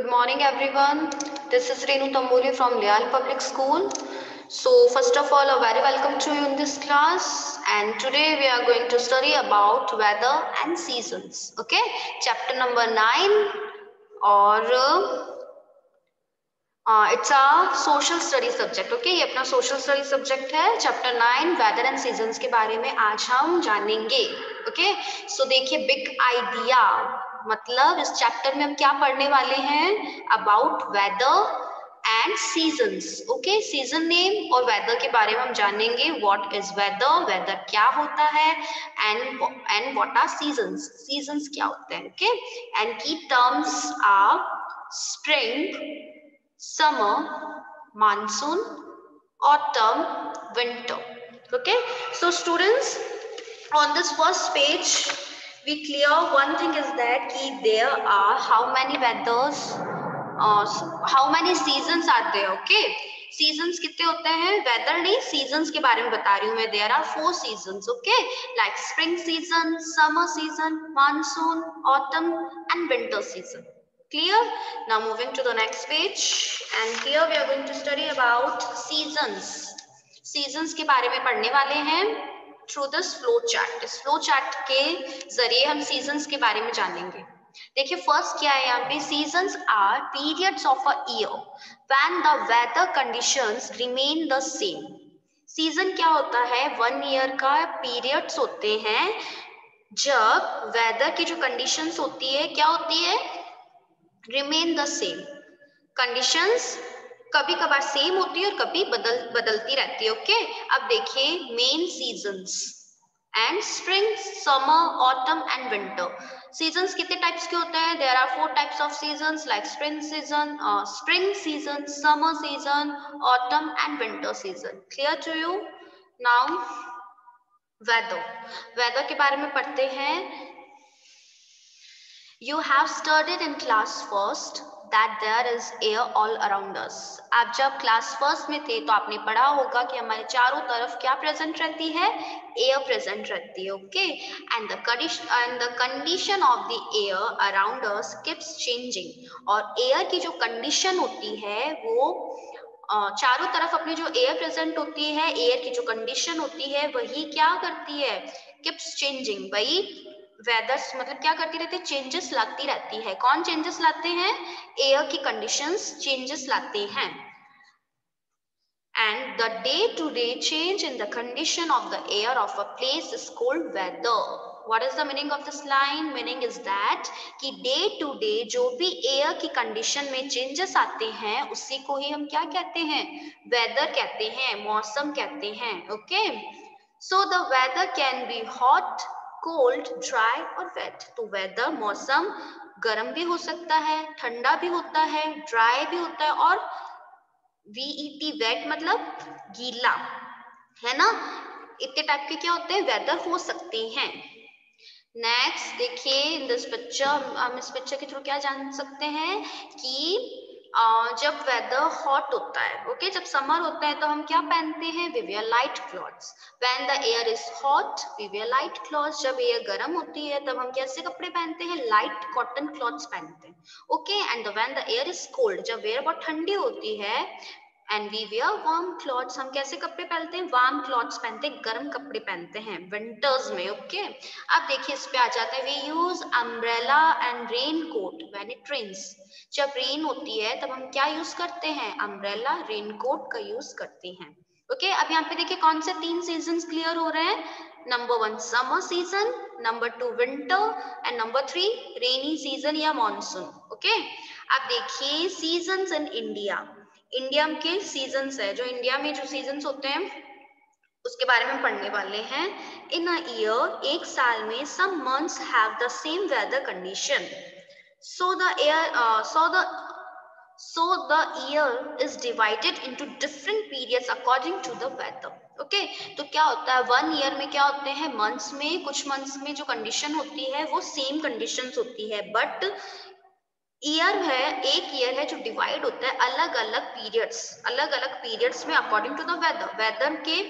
Good morning, everyone. This is Renu Tamboli from Leal Public School. So, first of all, a very welcome to you in this class. And today we are going to study about weather and seasons. Okay, chapter number nine, or uh, it's a social study subject. Okay, ये अपना social study subject है. Chapter nine, weather and seasons के बारे में आज हम जानेंगे. Okay, so देखिए big idea. मतलब इस चैप्टर में हम क्या पढ़ने वाले हैं? About weather and seasons okay season name और वेदर के बारे में हम जानेंगे. व्हाट इज़ वेदर वेदर क्या होता है? And and what are seasons seasons क्या होते हैं? Okay and key terms are spring summer monsoon autumn winter okay so students on this first page we clear one thing is that ki there are how many weathers uh, how many seasons are there okay seasons कितने होते हैं weather नहीं seasons के बारे में बता रही हूँ मैं there are four seasons okay like spring season summer season monsoon autumn and winter season clear now moving to the next page and here we are going to study about seasons seasons के बारे में पढ़ने वाले हैं through this flow chart इस flow chart के ज़रिए हम सीजन्स के बारे में जानेंगे। देखिए फ़र्स्ट क्या है यहाँ पे? Seasons are periods of a year when the weather conditions remain the same season क्या होता है? वन ईयर का पीरियड्स होते हैं जब वेदर की जो कंडीशंस होती है, क्या होती है? रिमेन द सेम कंडीशंस कभी कभार सेम होती है और कभी बदल, बदलती रहती है ओके अब देखिए main seasons and spring summer autumn and winter seasons कितने टाइप्स के होते हैं? There are four types of seasons like spring season spring season summer season autumn and winter season clear to you now weather weather के बारे में पढ़ते हैं। You have studied in class first that there is air all around us. आप जब class first में थे तो आपने पढ़ा होगा कि हमारे चारों तरफ़ क्या प्रेजेंट रहती है? एयर प्रेजेंट रहती है okay and the and the condition of the air around us keeps changing और एयर की जो कंडीशन होती है, वो चारों तरफ़ अपनी जो एयर प्रेजेंट होती है एयर की जो कंडीशन होती है, वही क्या करती है? किप्स चेंजिंग वही वेदर्स मतलब क्या करती रहती है? चेंजेस लाती रहती है। कौन चेंजेस लाते हैं? एयर की कंडीशंस चेंजेस लाते हैं। And the day to day change in the condition of the air of a place is called weather what is the meaning of this line? Meaning is that कि day to day जो भी air की condition में changes आते हैं, उसी को ही हम क्या कहते हैं? Weather कहते हैं, मौसम कहते हैं। Okay? So the weather can be hot cold dry और वेट तो वेदर मौसम गर्म भी हो सकता है, ठंडा भी होता है ड्राई भी होता है और वीईटी वेट मतलब गीला. है ना? इतने टाइप के क्या होते हैं? वेदर हो सकते हैं. नेक्स्ट देखिए इन दिस पिक्चर हम इस पिक्चर के थ्रू क्या जान सकते हैं कि जब वेदर हॉट होता है ओके? जब समर होता है तो हम क्या पहनते हैं? We wear light clothes when the air is hot we wear light clothes जब एयर गर्म होती है, तब हम कैसे कपड़े पहनते हैं? लाइट कॉटन क्लॉथ्स पहनते हैं okay and when the air is cold जब एयर बहुत ठंडी होती है and we wear warm clothes हम कैसे कपड़े पहनते हैं? वार्म क्लॉथ्स पहनते हैं, गर्म कपड़े पहनते हैं विंटर्स में ओके okay? अब देखिए इस पे आ जाता है। We use umbrella and raincoat when it rains जब रेन होती है, तब हम क्या यूज़ करते हैं? अम्ब्रेला रेन कोट का यूज़ करते हैं ओके okay? अब यहाँ पे देखिए कौन से तीन सीज़न क्लियर हो रहे हैं? Number one summer season number two winter and number three rainy season या मानसून ओके अब देखिए सीज़न इन इंडिया इंडिया के सीजन्स है? जो इंडिया में जो सीजन्स होते हैं, उसके बारे में पढ़ने वाले हैं। इन अ ईयर एक साल में some months have the same weather condition so the air so the so the year is divided into different periods according to the weather. Okay okay? तो क्या होता है? वन ईयर में क्या होते हैं? मंथ्स में, कुछ मंथ्स में जो कंडीशन होती है, वो सेम कंडीशंस होती है। बट ईयर है, एक ईयर है जो डिवाइड होता है अलग अलग पीरियड्स अलग अलग पीरियड्स में according to the weather weather के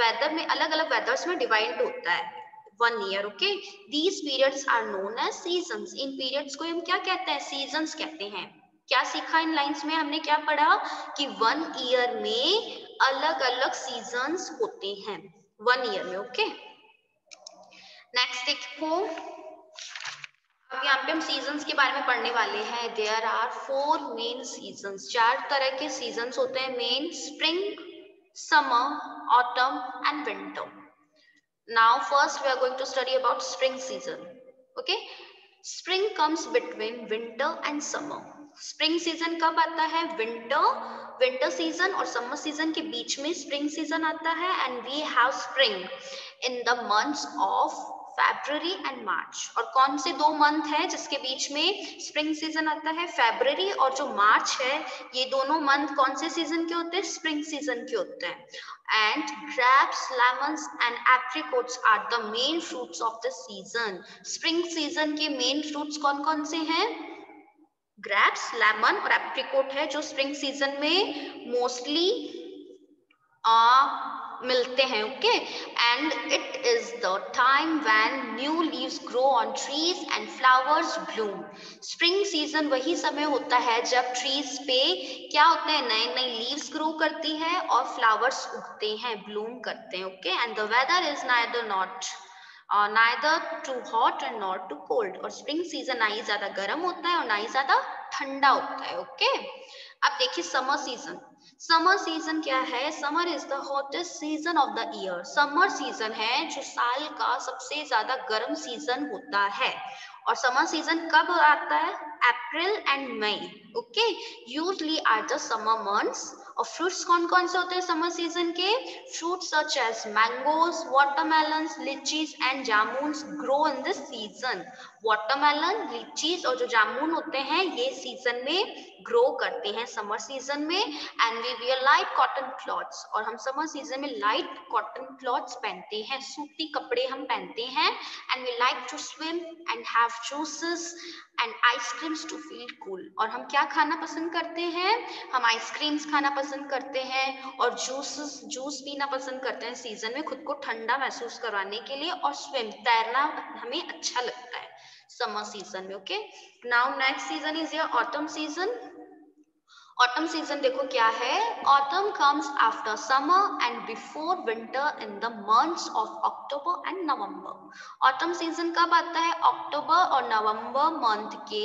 वेदर में अलग अलग वेदर्स में डिवाइड होता है। One year okay these periods are known as seasons in periods को हम क्या कहते हैं? सीजन्स कहते हैं। क्या सीखा इन लाइंस में? हमने क्या पढ़ा? कि वन ईयर में अलग अलग सीजन्स होते हैं। वन ईयर में ओके नेक्स्ट देखो। अब यहाँ पे हम सीजन्स के बारे में पढ़ने वाले हैं। There are four main seasons चार तरह के सीजन्स होते हैं। Main spring summer autumn and winter now first we are going to study about spring season okay spring comes between winter and summer spring season कब आता है? Winter winter season और summer season के बीच में spring season आता है। And we have spring in the months of February and March और कौन से दो मंथ है जिसके बीच में स्प्रिंग सीज़न आता है? फेब्रवरी और जो मार्च है, ये दोनों मंथ कौन से सीज़न के होते हैं? स्प्रिंग सीज़न के होते हैं. And grapes lemons and apricots are the main fruits of the season spring season के मेन फ्रूट्स कौन कौन से हैं? ग्रैप्स लेमन और एप्रिकोट है जो स्प्रिंग सीज़न में मोस्टली मिलते हैं okay and it is the time when new leaves grow on trees and flowers bloom spring season वही समय होता है जब ट्रीज पे क्या होते हैं नए नए लीव्स ग्रो करती है और फ्लावर्स उगते हैं ब्लूम करते हैं okay and the weather is neither not neither too hot and not too cold और स्प्रिंग सीज़न ना ही ज़्यादा गर्म होता है और ना ही ज़्यादा ठंडा होता है ओके okay? अब देखिए समर सीज़न समर सीज़न क्या है? Summer is the hottest season of the year summer season है जो साल का सबसे ज़्यादा गर्म सीज़न होता है। और समर सीज़न कब आता है? April and May okay usually are the summer months और फ्रूट्स कौन कौन से होते हैं समर सीज़न के? Fruits such as mangoes watermelons lichis and jamun grow in this season watermelon lichis और जो जामुन होते हैं, ये सीज़न में ग्रो करते हैं समर सीज़न में. And we wear light cotton clothes और हम समर सीज़न में लाइट कॉटन क्लॉथ्स पहनते हैं, सूती कपड़े हम पहनते हैं. And we like to swim and have juices and ice creams to feel cool और हम क्या खाना पसंद करते हैं? हम आइसक्रीम्स खाना पसंद करते हैं और जूसेस जूस पीना पसंद करते हैं सीज़न में खुद को ठंडा महसूस करवाने के लिए और स्विम तैरना हमें अच्छा लगता है समर सीज़न में okay now next season is autumn season autumn season देखो क्या है? Autumn comes after summer and before winter in the months of October and November autumn season कब आता है? अक्टूबर और नवंबर मंथ के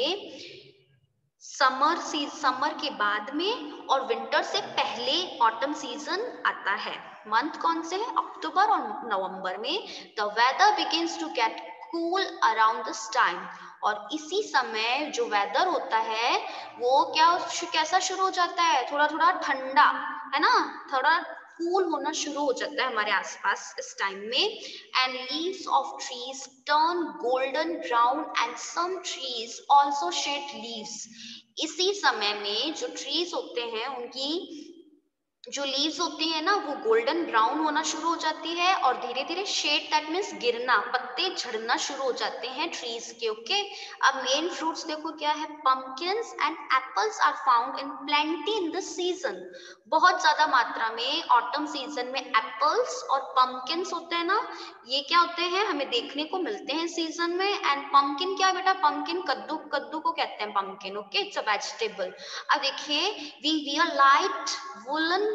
समर समर के बाद में और विंटर से पहले ऑटम सीज़न आता है। मंथ कौन से है? अक्टूबर और नवंबर में। The weather begins to get cool around this time और इसी समय जो वेदर होता है, वो क्या, कैसा शुरू हो जाता है? थोड़ा थोड़ा ठंडा, है ना? थोड़ा कूल होना शुरू हो जाता है हमारे आसपास इस टाइम में and leaves of trees turn golden brown and some trees also shed leaves इसी समय में जो ट्रीज होते हैं, उनकी जो लीव्स होती है ना, वो गोल्डन ब्राउन होना शुरू हो जाती है और धीरे धीरे शेड दैट मीन्स गिरना, पत्ते झड़ना शुरू हो जाते हैं ट्रीज के ओके अब मेन फ्रूट्स देखो क्या है? Pumpkins and apples are found in plenty in this season बहुत ज़्यादा मात्रा में ऑटम सीज़न में एप्पल्स और पम्पकिंस होते हैं ना, ये क्या होते हैं? हमें देखने को मिलते हैं सीज़न में एंड पम्पकिन क्या बेटा? पम्पकिन कद्दू कद्दू को कहते हैं pumpkin okay it's a vegetable अब देखिए we we wear light woollen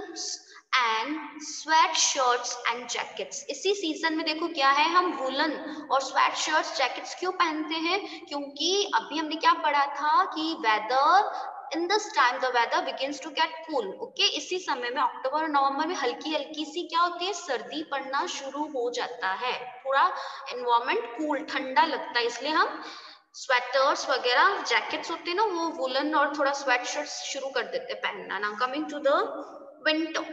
and sweatshirts and jackets इसी सीज़न में देखो क्या है, हम वुलन और स्वेट शर्ट्स जैकेट्स क्यों पहनते हैं? क्योंकि अभी हमने क्या पढ़ा था कि weather in this time the weather begins to get cool okay इसी समय में अक्टूबर और नवंबर में हल्की हल्की सी क्या होती है? सर्दी पड़ना शुरू हो जाता है। पूरा एनवायरमेंट कूल ठंडा लगता है, इसलिए हम स्वेटर्स वगैरह जैकेट्स होते हैं ना, वो वुलन और थोड़ा स्वेट शर्ट्स शुरू कर देते हैं पहनना। ना coming to the winter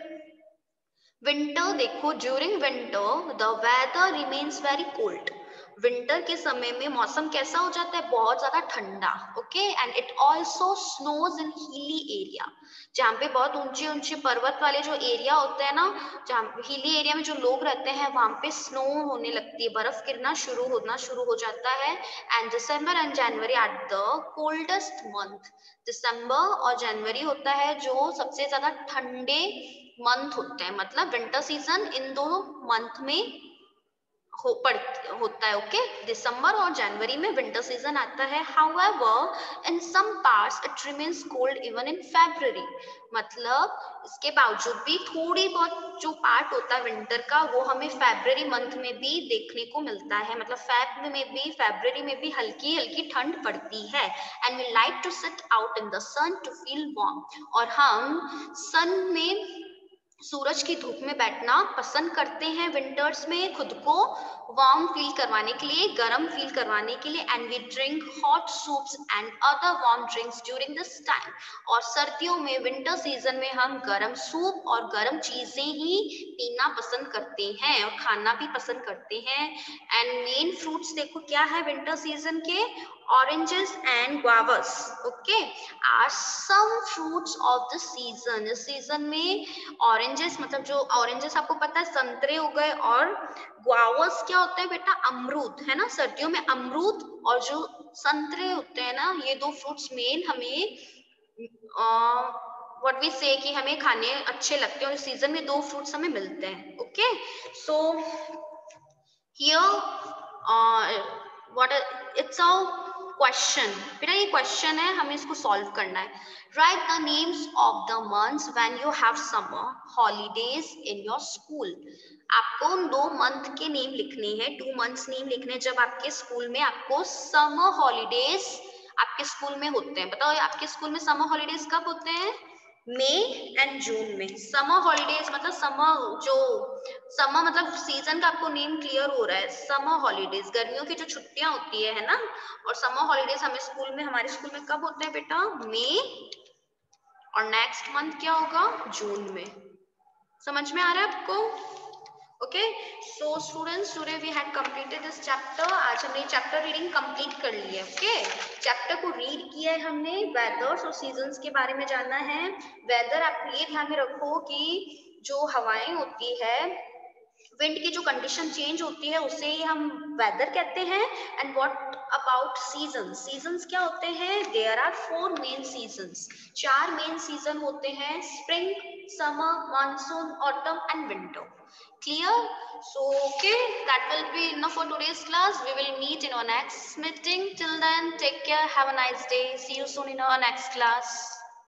winter देखो during winter the weather remains very cold winter के समय में मौसम कैसा हो जाता है? बहुत ज़्यादा ठंडा okay and it also snows in hilly area जहाँ पे बहुत ऊँचे ऊँचे पर्वत वाले जो एरिया होते हैं ना, जहाँ हिली एरिया में जो लोग रहते हैं, वहाँ पे स्नो होने लगती है। बर्फ़ गिरना शुरू, होना शुरू हो जाता है। And December and January are the coldest month दिसंबर और जनवरी होता है जो सबसे ज़्यादा ठंडे मंथ होते हैं। मतलब विंटर सीज़न इन दोनों मंथ में हो, पड़, होता है ओके दिसंबर और जनवरी में विंटर सीज़न आता है। However in some parts it remains cold even in February मतलब इसके बावजूद भी थोड़ी बहुत जो पार्ट होता है विंटर का, वो हमें फेब्रुअरी मंथ में भी देखने को मिलता है। मतलब फेब में भी फेब्रुअरी में भी हल्की हल्की ठंड पड़ती है। And we like to sit out in the sun to feel warm और हम सन में सूरज की धूप में बैठना पसंद करते हैं विंटर्स में खुद को वार्म फील करवाने के लिए, गर्म फील करवाने के लिए and we drink hot soups and other warm drinks during this time और सर्दियों में विंटर सीज़न में हम गर्म सूप और गर्म चीज़ें ही पीना पसंद करते हैं और खाना भी पसंद करते हैं। एंड मेन फ्रूट्स देखो क्या है विंटर सीज़न के? Oranges and guavas, okay, are some fruits of the season. इस सीज़न में oranges मतलब जो oranges आपको पता है, संतरे हो गए और guavas क्या होते हैं बेटा? अमरूद, है ना? सर्दियों में अमरूद और जो संतरे होते हैं ना, ये दो फ्रूट्स मेन हमें व्हाट वी से कि हमें खाने अच्छे लगते हैं और सीज़न में दो फ्रूट्स हमें मिलते हैं okay so here what it's a question बेटा ये क्वेश्चन है, हमें इसको सॉल्व करना है. Write the names of the months when you have summer holidays in your school आपको उन दो मंथ के नेम लिखने हैं टू मंथ्स नेम लिखने जब आपके स्कूल में आपको समर हॉलीडेज आपके स्कूल में होते हैं. बताओ, आपके स्कूल में समर हॉलीडेज कब होते हैं? मई एंड जून में। समर हॉलीडेज मतलब समर जो समर मतलब सीज़न का आपको नेम क्लियर हो रहा है। समर हॉलीडेज गर्मियों की जो छुट्टियाँ होती है है ना? और समर हॉलीडेज हमें स्कूल में, हमारे स्कूल में कब होते हैं बेटा? मई और नेक्स्ट मंथ क्या होगा? जून में। समझ में आ रहा है आपको? Okay so students today we had completed this chapter आज हमने चैप्टर रीडिंग कंप्लीट कर ली है ओके चैप्टर को रीड किया है हमने वेदर्स और सीजन्स के बारे में जानना है। वेदर आप ये ध्यान में रखो कि जो हवाएँ होती है विंड की जो कंडीशन चेंज होती है, उसे ही हम वेदर कहते हैं। And what about season seasons क्या होते हैं there are four main seasons चार मेन सीज़न होते हैं spring summer monsoon autumn and winter clear so okay that will be enough for today's class we will meet in our next meeting till then take care have a nice day see you soon in our next class